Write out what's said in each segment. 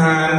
หัน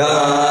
Yeah.